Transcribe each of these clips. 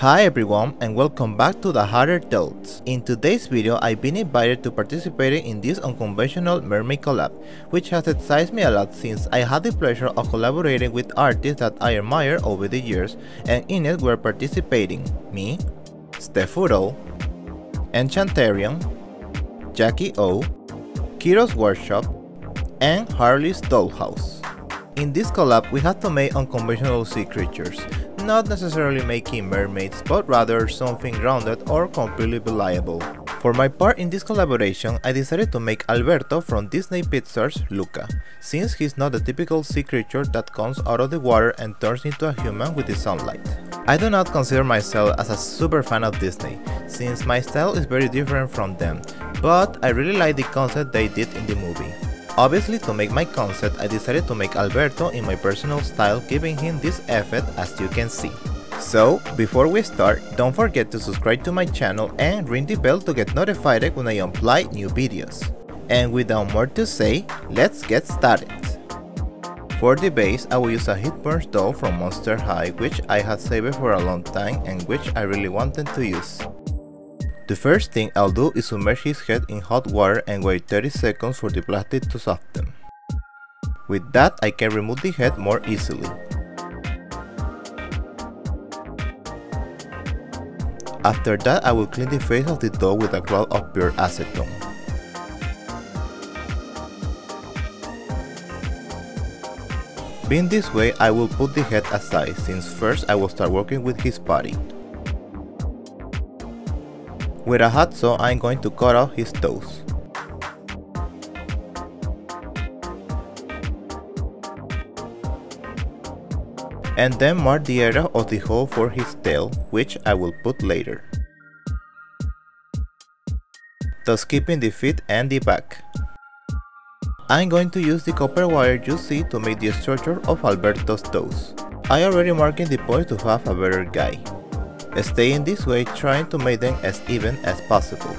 Hi everyone and welcome back to the Hatter Dolls. In today's video I've been invited to participate in this unconventional MerMay collab, which has excited me a lot since I had the pleasure of collaborating with artists that I admire over the years and in it were participating me, Stephoodoll, Enchanterium, Jackie O, Kyro's Workshop, and Harley's Dollhouse. In this collab we had to make unconventional sea creatures, not necessarily making mermaids, but rather something grounded or completely reliable. For my part in this collaboration, I decided to make Alberto from Disney Pixar's Luca, since he's not the typical sea creature that comes out of the water and turns into a human with the sunlight. I do not consider myself as a super fan of Disney, since my style is very different from them, but I really like the concept they did in the movie. Obviously to make my concept I decided to make Alberto in my personal style giving him this effect as you can see. So, before we start, don't forget to subscribe to my channel and ring the bell to get notified when I upload new videos. And without more to say, let's get started. For the base, I will use a Heath Burns doll from Monster High which I had saved for a long time and which I really wanted to use. The first thing I'll do is submerge his head in hot water and wait 30 seconds for the plastic to soften. With that I can remove the head more easily. After that I will clean the face of the doll with a cloth of pure acetone. Being this way I will put the head aside since first I will start working with his body. With a hot saw I'm going to cut off his toes. And then mark the area of the hole for his tail, which I will put later. Thus keeping the feet and the back. I'm going to use the copper wire you see to make the structure of Alberto's toes. I already marking the point to have a better guy. Stay in this way trying to make them as even as possible.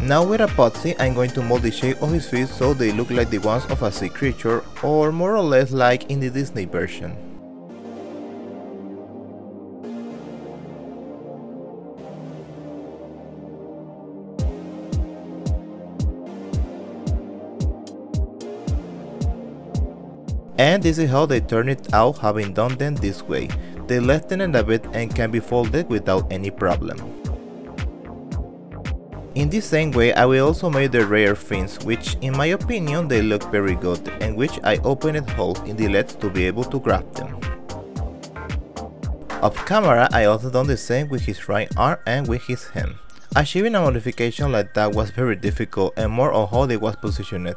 Now with epoxy I'm going to mold the shape of his feet so they look like the ones of a sea creature or more or less like in the Disney version. And this is how they turn it out having done them this way. They lengthen it a bit and can be folded without any problem. In the same way I will also make the rear fins which in my opinion they look very good and which I opened holes in the legs to be able to grab them. Off camera I also done the same with his right arm and with his hand. Achieving a modification like that was very difficult and more on how they was positioned,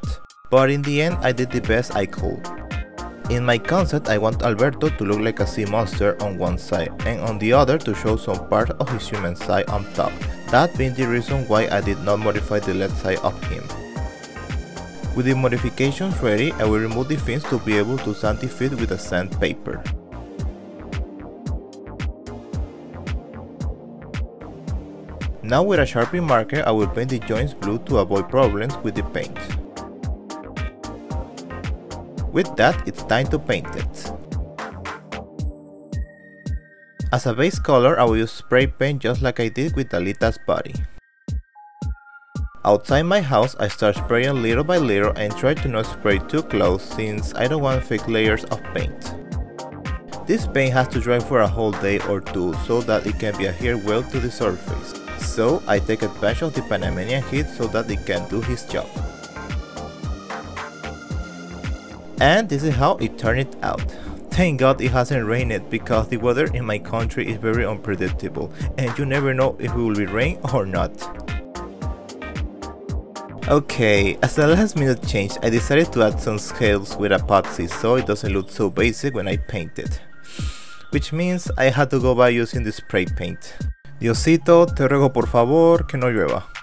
but in the end I did the best I could. In my concept, I want Alberto to look like a sea monster on one side, and on the other to show some part of his human side on top, that being the reason why I did not modify the left side of him. With the modifications ready, I will remove the fins to be able to sand the feet with a sandpaper. Now with a Sharpie marker, I will paint the joints blue to avoid problems with the paint. With that, it's time to paint it. As a base color, I will use spray paint just like I did with Alita's body. Outside my house, I start spraying little by little and try to not spray too close since I don't want thick layers of paint. This paint has to dry for a whole day or two so that it can be adhered well to the surface. So I take advantage of the Panamanian heat so that it can do his job. And this is how it turned out. Thank god it hasn't rained because the weather in my country is very unpredictable and you never know if it will be rain or not. Okay, as a last minute change I decided to add some scales with epoxy so it doesn't look so basic when I paint it. Which means I had to go by using the spray paint. Diosito, te ruego por favor que no llueva.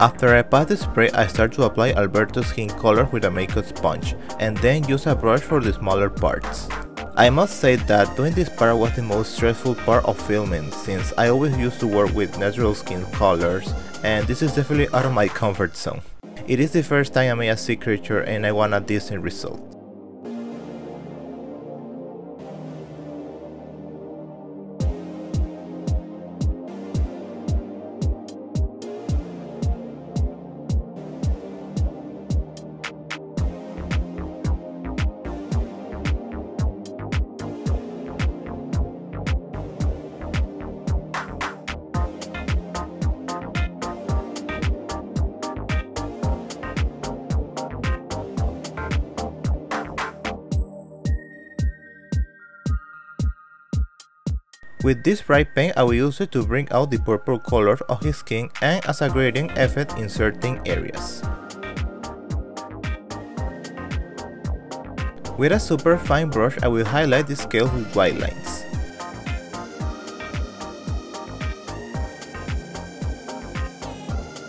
After I pass the spray, I start to apply Alberto's skin color with a makeup sponge, and then use a brush for the smaller parts. I must say that doing this part was the most stressful part of filming, since I always used to work with natural skin colors, and this is definitely out of my comfort zone. It is the first time I made a sea creature and I want a decent result. With this bright paint I will use it to bring out the purple colors of his skin and as a gradient effect in certain areas. With a super fine brush I will highlight the scale with white lines.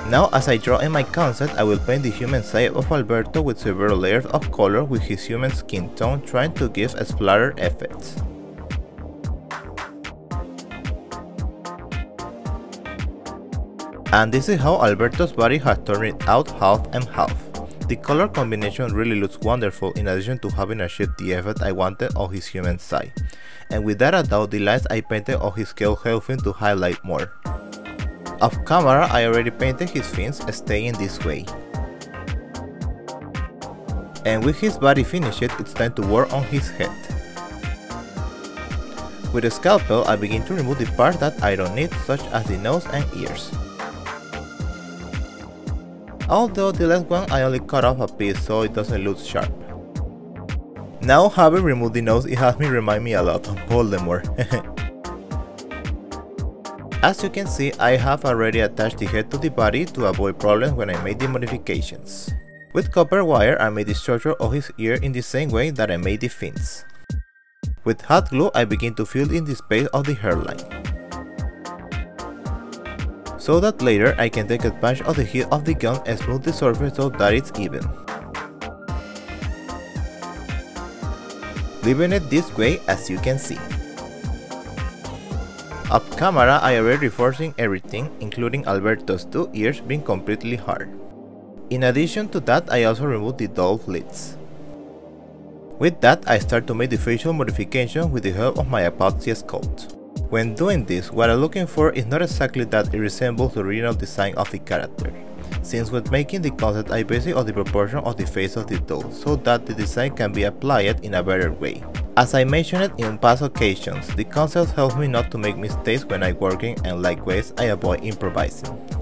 Now as I draw in my concept, I will paint the human side of Alberto with several layers of color with his human skin tone trying to give a splatter effect. And this is how Alberto's body has turned out half and half. The color combination really looks wonderful in addition to having achieved the effect I wanted on his human side. And without a doubt the lines I painted on his scale helping to highlight more. Off camera I already painted his fins staying this way. And with his body finished, it's time to work on his head. With a scalpel I begin to remove the parts that I don't need such as the nose and ears. Although the last one I only cut off a piece so it doesn't look sharp. Now having removed the nose it has me remind me a lot of Voldemort. As you can see, I have already attached the head to the body to avoid problems when I made the modifications. With copper wire, I made the structure of his ear in the same way that I made the fins. With hot glue, I begin to fill in the space of the hairline. So that later I can take advantage of the heat of the gun and smooth the surface so that it's even. Leaving it this way as you can see. Up camera I already reinforcing everything, including Alberto's two ears being completely hard. In addition to that I also removed the doll lids. With that I start to make the facial modification with the help of my epoxy sculpt. When doing this, what I'm looking for is not exactly that it resembles the original design of the character, since when making the concept I base on the proportion of the face of the doll, so that the design can be applied in a better way. As I mentioned in past occasions, the concept helps me not to make mistakes when I'm working and likewise I avoid improvising.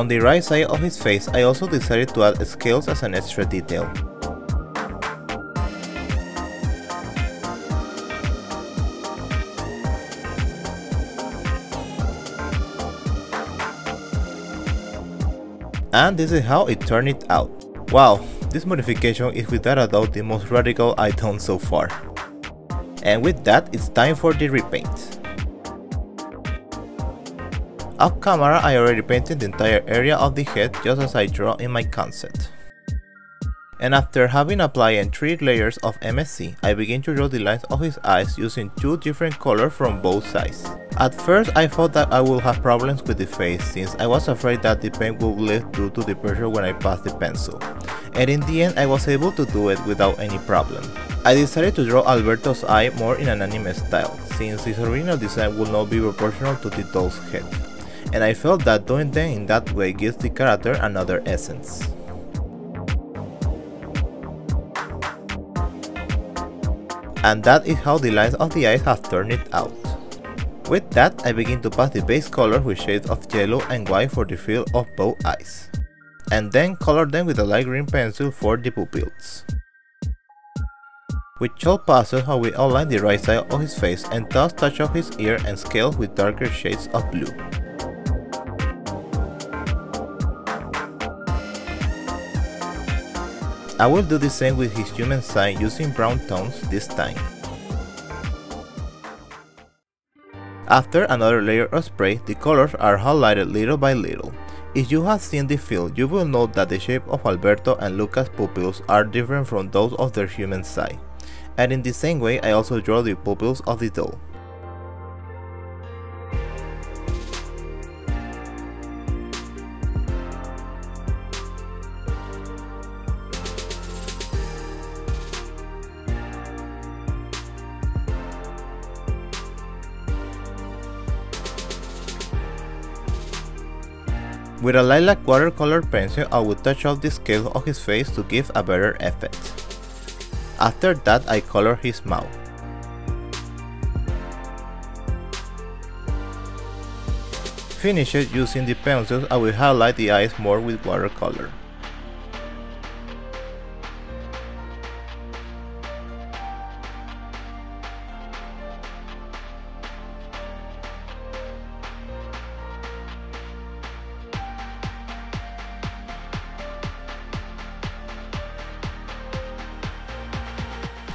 On the right side of his face I also decided to add scales as an extra detail. And this is how it turned it out. Wow, this modification is without a doubt the most radical I've done so far. And with that, it's time for the repaint. Off camera, I already painted the entire area of the head just as I draw in my concept. And after having applied 3 layers of MSC, I begin to draw the lines of his eyes using two different colors from both sides. At first I thought that I would have problems with the face since I was afraid that the paint would leak due to the pressure when I passed the pencil. And in the end I was able to do it without any problem. I decided to draw Alberto's eye more in an anime style, since his original design would not be proportional to the doll's head. And I felt that doing them in that way gives the character another essence. And that is how the lines of the eyes have turned it out. With that, I begin to pass the base color with shades of yellow and white for the feel of both eyes. And then color them with a light green pencil for the pupils. With chalk pastel how we outline the right side of his face and thus touch up his ear and scales with darker shades of blue. I will do the same with his human side using brown tones this time. After another layer of spray, the colors are highlighted little by little. If you have seen the film, you will note that the shape of Alberto and Luca's pupils are different from those of their human side. And in the same way, I also draw the pupils of the doll. With a lilac watercolor pencil, I would touch up the scale of his face to give a better effect. After that, I color his mouth. finish it using the pencils I will highlight the eyes more with watercolor.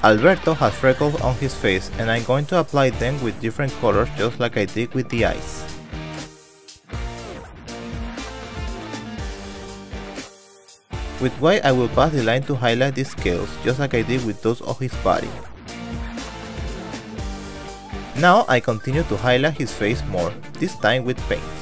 Alberto has freckles on his face and I'm going to apply them with different colors just like I did with the eyes. With white I will pass the line to highlight the scales just like I did with those of his body. Now I continue to highlight his face more, this time with paint.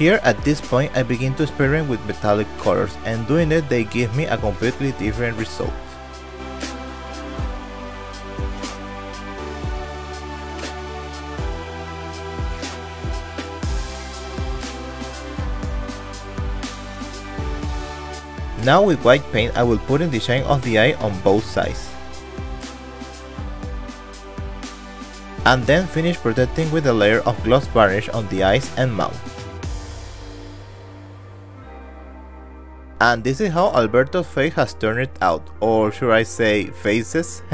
Here at this point I begin to experiment with metallic colors and doing it they give me a completely different result. Now with white paint I will put in the shine of the eye on both sides. And then finish protecting with a layer of gloss varnish on the eyes and mouth. And this is how Alberto's face has turned out, or should I say faces?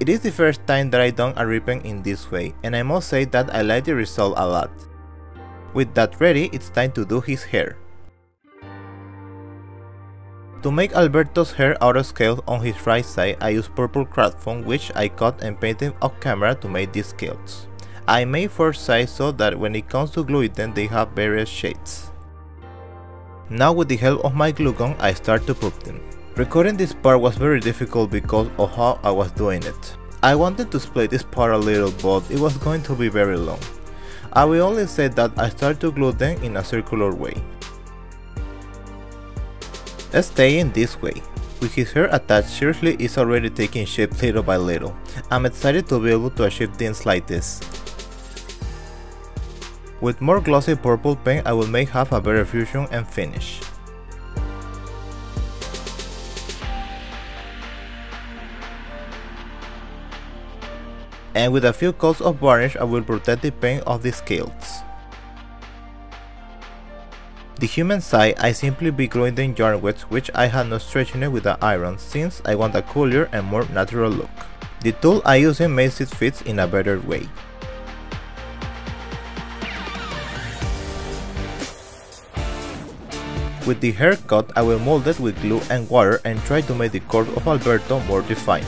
it is the first time that I done a ribbon in this way, and I must say that I like the result a lot. With that ready, it's time to do his hair. To make Alberto's hair out of scale on his right side, I use purple craft foam which I cut and painted off camera to make these scales. I made four sides so that when it comes to gluing them they have various shades. Now with the help of my glue gun I start to put them. Recording this part was very difficult because of how I was doing it. I wanted to split this part a little but it was going to be very long. I will only say that I start to glue them in a circular way. Staying this way. With his hair attached seriously is already taking shape little by little. I'm excited to be able to achieve things like this. With more glossy purple paint I will make half a better fusion and finish. And with a few coats of varnish I will protect the paint of the scales. The human side I simply be gluing the yarn wets which I had not stretching it with the iron since I want a cooler and more natural look. The tool I use makes it fits in a better way. With the haircut, I will mold it with glue and water and try to make the curve of Alberto more defined.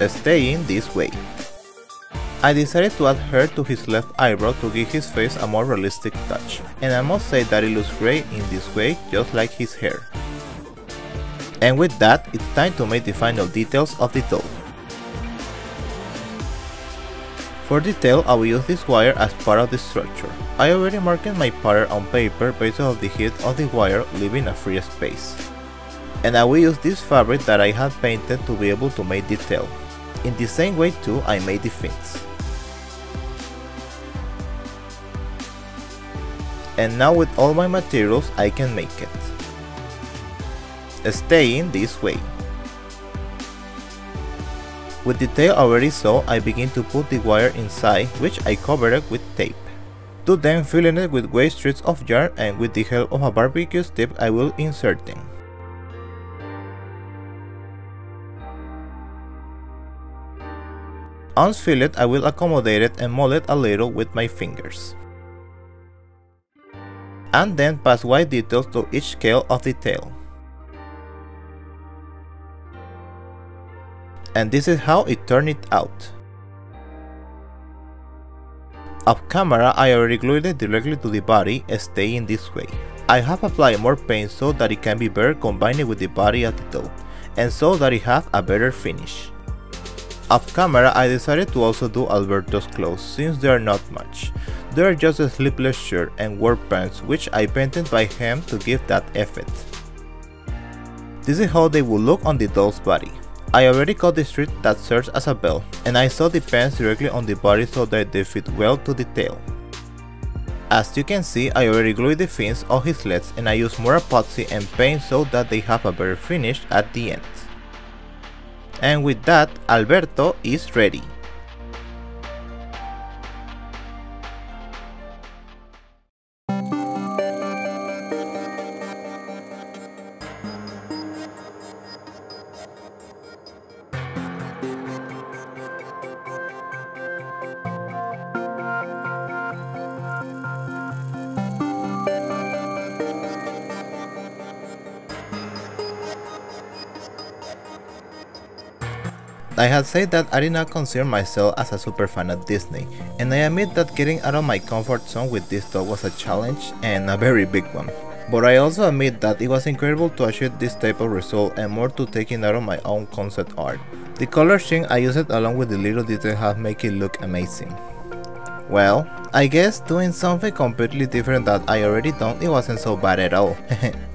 Staying this way. I decided to add hair to his left eyebrow to give his face a more realistic touch, and I must say that it looks great in this way just like his hair. And with that, it's time to make the final details of the doll. For detail, I will use this wire as part of the structure. I already marked my pattern on paper based on the height of the wire leaving a free space. And I will use this fabric that I had painted to be able to make detail. In the same way too, I made the fins. And now with all my materials, I can make it. Staying this way. With the tail already sewn, I begin to put the wire inside, which I covered with tape. To then filling it with waste strips of yarn and with the help of a barbecue stick I will insert them. Once filled, I will accommodate it and mold it a little with my fingers. And then pass white details to each scale of the tail. And this is how it turned it out. Off camera I already glued it directly to the body, staying this way. I have applied more paint so that it can be better combined with the body of the doll, and so that it has a better finish. Off camera I decided to also do Alberto's clothes since they are not much. They are just a sleeveless shirt and work pants which I painted by hand to give that effect. This is how they will look on the doll's body. I already got the strip that serves as a belt, and I sew the pants directly on the body so that they fit well to the tail. As you can see, I already glued the fins on his legs and I use more epoxy and paint so that they have a better finish at the end. And with that, Alberto is ready. I had said that I did not consider myself as a super fan of Disney, and I admit that getting out of my comfort zone with this dog was a challenge and a very big one. But I also admit that it was incredible to achieve this type of result and more to taking out of my own concept art. The color scheme I used along with the little detail have make it look amazing. Well, I guess doing something completely different that I already done it wasn't so bad at all.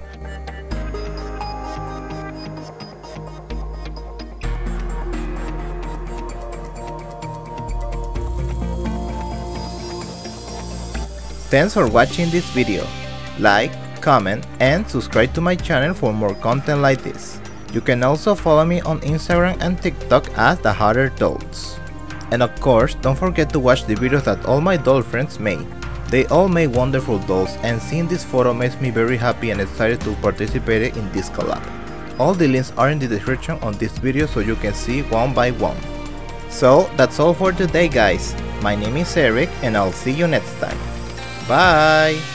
Thanks for watching this video. Like, comment, and subscribe to my channel for more content like this. You can also follow me on Instagram and TikTok as The Hatter Dolls. And of course, don't forget to watch the videos that all my doll friends made. They all made wonderful dolls and seeing this photo makes me very happy and excited to participate in this collab. All the links are in the description on this video so you can see one by one. So that's all for today guys. My name is Eric and I'll see you next time. Bye!